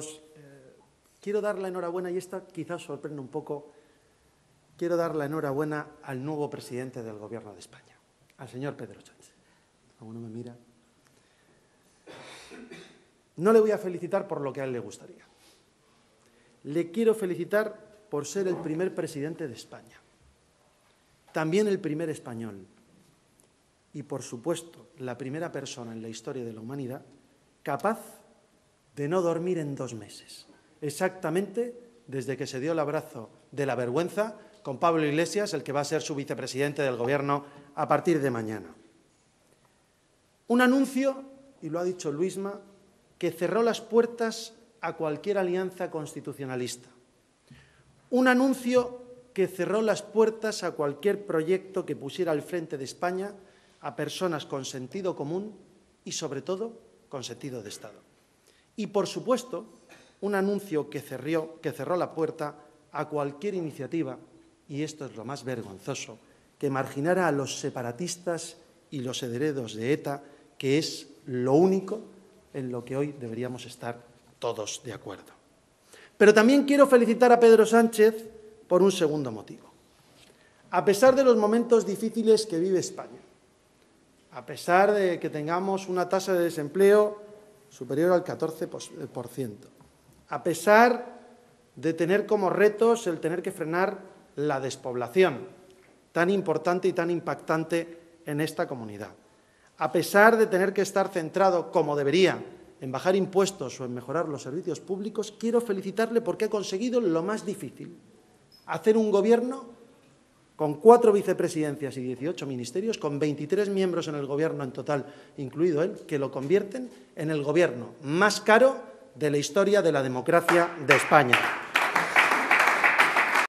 todos. Eh, quiero dar la enhorabuena, y esta quizás sorprende un poco, quiero dar la enhorabuena al nuevo presidente del Gobierno de España, al señor Pedro Sánchez. Aún no me mira. No le voy a felicitar por lo que a él le gustaría. Le quiero felicitar por ser el primer presidente de España, también el primer español y, por supuesto, la primera persona en la historia de la humanidad capaz de no dormir en dos meses, exactamente desde que se dio el abrazo de la vergüenza con Pablo Iglesias, el que va a ser su vicepresidente del Gobierno a partir de mañana. Un anuncio, y lo ha dicho Luisma, que cerró las puertas a cualquier alianza constitucionalista. Un anuncio que cerró las puertas a cualquier proyecto que pusiera al frente de España a personas con sentido común y, sobre todo, con sentido de Estado. Y, por supuesto, un anuncio que cerró, que cerró la puerta a cualquier iniciativa, y esto es lo más vergonzoso, que marginara a los separatistas y los herederos de ETA, que es lo único en lo que hoy deberíamos estar todos de acuerdo. Pero también quiero felicitar a Pedro Sánchez por un segundo motivo. A pesar de los momentos difíciles que vive España, a pesar de que tengamos una tasa de desempleo superior al 14%, a pesar de tener como retos el tener que frenar la despoblación, tan importante y tan impactante en esta comunidad, a pesar de tener que estar centrado, como debería, en bajar impuestos o en mejorar los servicios públicos, quiero felicitarle porque ha conseguido lo más difícil, hacer un gobierno con cuatro vicepresidencias y 18 ministerios, con 23 miembros en el gobierno en total, incluido él, que lo convierten en el gobierno más caro de la historia de la democracia de España.